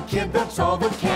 kid, that's all the that